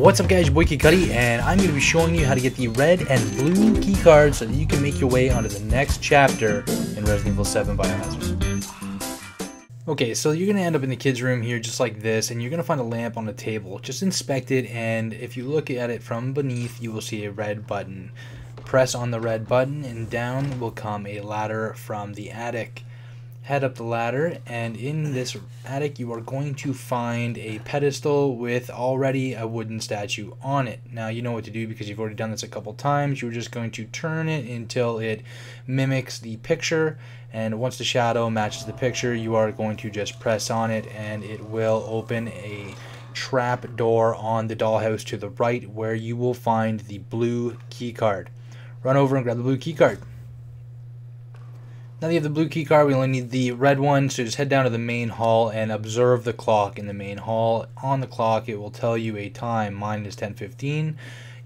What's up guys, your boy Cutti, and I'm going to be showing you how to get the red and blue key cards so that you can make your way onto the next chapter in Resident Evil 7 Biohazard. Okay, so you're going to end up in the kids' room here just like this, and you're going to find a lamp on the table. Just inspect it, and if you look at it from beneath, you will see a red button. Press on the red button, and down will come a ladder from the attic head up the ladder and in this attic you are going to find a pedestal with already a wooden statue on it. Now you know what to do because you've already done this a couple times. You're just going to turn it until it mimics the picture and once the shadow matches the picture you are going to just press on it and it will open a trap door on the dollhouse to the right where you will find the blue key card. Run over and grab the blue key card. Now that you have the blue key card, we only need the red one, so just head down to the main hall and observe the clock in the main hall. On the clock, it will tell you a time. Mine is 10.15.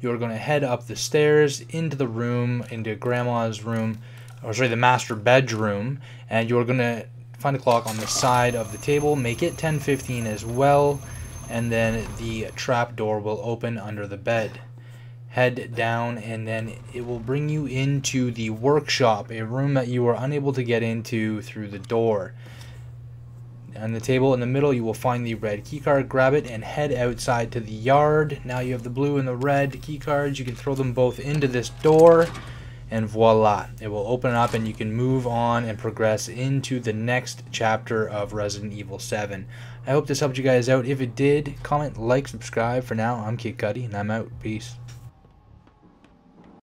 You're going to head up the stairs into the room, into Grandma's room, or sorry, the master bedroom, and you're going to find a clock on the side of the table. Make it 10.15 as well, and then the trap door will open under the bed head down and then it will bring you into the workshop, a room that you were unable to get into through the door. On the table in the middle you will find the red keycard, grab it and head outside to the yard. Now you have the blue and the red keycards, you can throw them both into this door and voila, it will open up and you can move on and progress into the next chapter of Resident Evil 7. I hope this helped you guys out. If it did, comment, like, subscribe. For now, I'm Kid Cutti and I'm out. Peace.